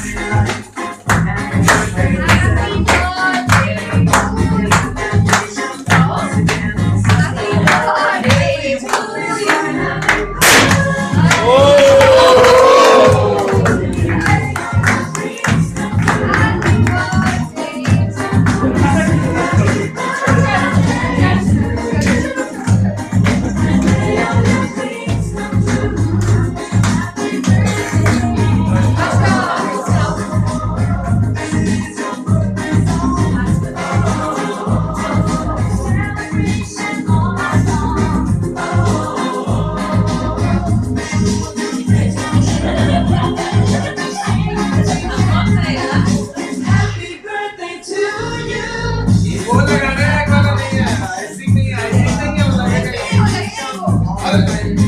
Latina. Argentina.